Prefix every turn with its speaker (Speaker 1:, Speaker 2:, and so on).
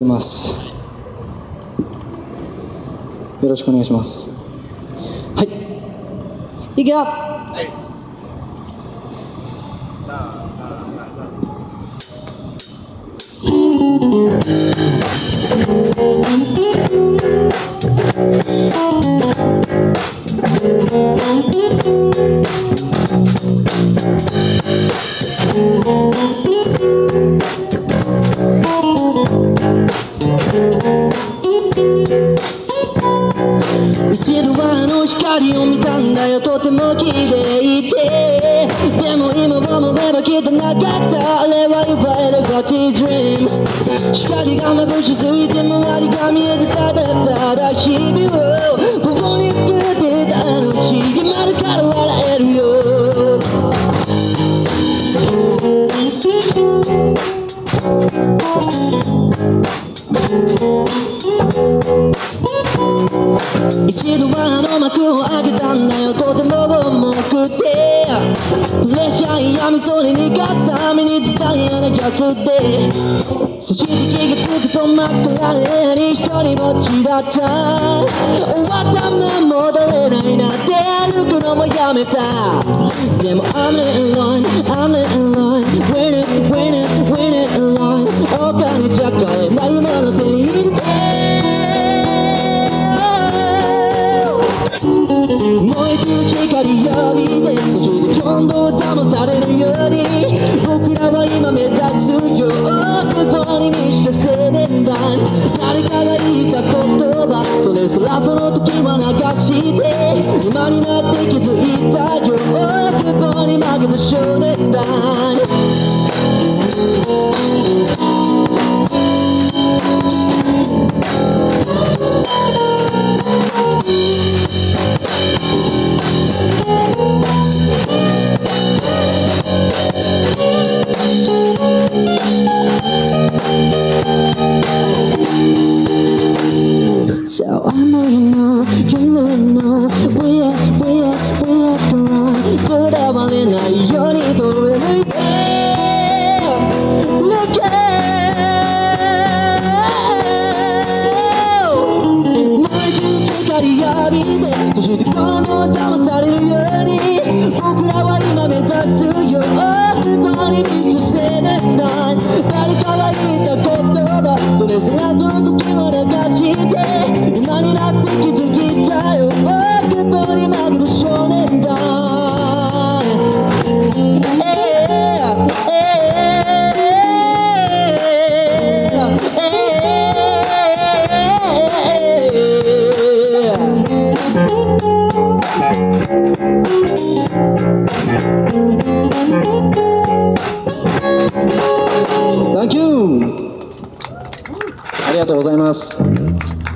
Speaker 1: います。よろしくお願いします。はい。いくよ。後ム光が眩しすぎて周りが見えずただただ日々をここに触れてたあの日今だから笑えるよ一度はあの幕を開けたんだよ。とても重くみそれに勝つために出たいやなキャツでそして気がつくと真っ暗で一人ぼっちだった。終わったも戻れないなって歩くのもやめた。でも I'm not alone I'm not alone Winning winning winning alone お金じゃ買えないもの手に燃え散る光よりでそして今度騙されるように。僕らは今目指すよ奥棒に。満ちた青年団誰かが言った言葉それすらその時は流して今に。なって気づいたよ奥棒に。負けた少年団「We are, we are, we are gone こだわれないように飛び抜いて抜け燃え散る光浴びてそして今度は騙されるように僕らは今目指すよ奥歯に満ちた青年団誰かが言った言葉それすらその時は流して今になって気づありがとうございます。